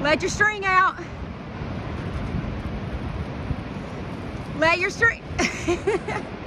Let your string out. Let your string.